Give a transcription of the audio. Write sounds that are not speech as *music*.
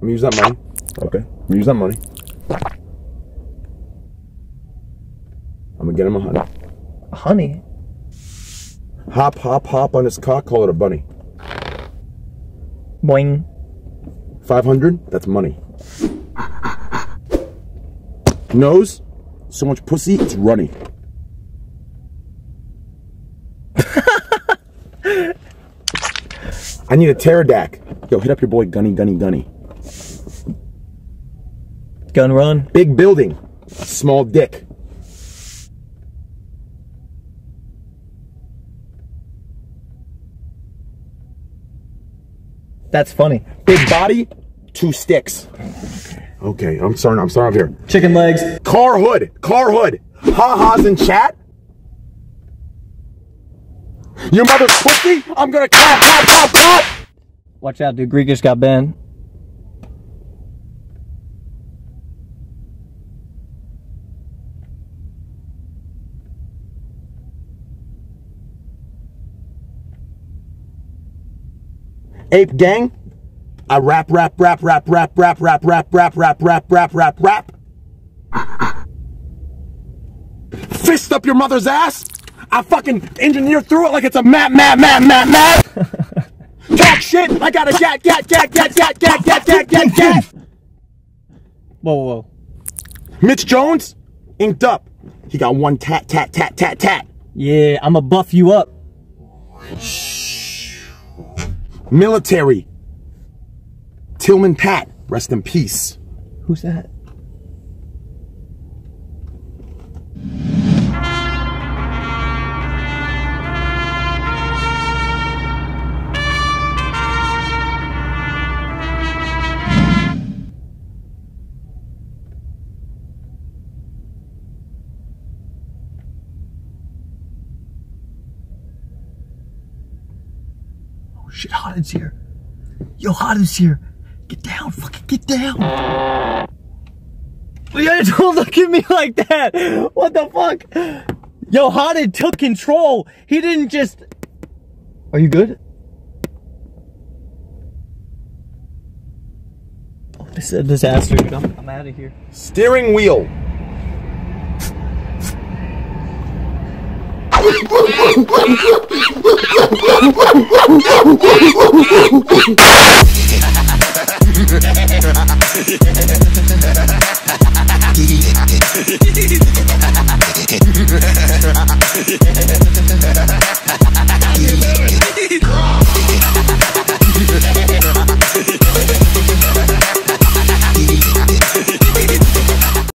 I'm gonna use that money. Okay. I'm gonna use that money. I'm gonna get him a honey. Honey. Hop, hop, hop on his cock, call it a bunny. Boing. 500, that's money. Nose, so much pussy, it's runny. *laughs* I need a pterodac. Yo, hit up your boy Gunny, Gunny, Gunny. Gun run. Big building, small dick. That's funny. Big body, two sticks. Okay, I'm sorry, I'm sorry, I'm here. Chicken legs. Car hood, car hood. Ha-has in chat. Your mother's pussy, I'm gonna clap, clap, clap, clap. Watch out, dude. Greek just got banned. Ape gang, I rap, rap, rap, rap, rap, rap, rap, rap, rap, rap, rap, rap, rap, rap. Fist up your mother's ass. I fucking engineer through it like it's a map, map, map, map, map. Talk shit. I got a gat, gat, gat, gat, gat, gat, gat, gat, gat, gat. Whoa, whoa, whoa. Mitch Jones, inked up. He got one tat, tat, tat, tat, tat. Yeah, I'ma buff you up. Military. Tillman Pat, rest in peace. Who's that? Oh shit, Hodden's here. Yo, Hodden's here. Get down, fucking get down. Yeah, *laughs* don't look at me like that. What the fuck? Yo, Hodden took control. He didn't just. Are you good? Oh, this is a disaster, dude. I'm, I'm out of here. Steering wheel. *laughs* Yeah. *laughs*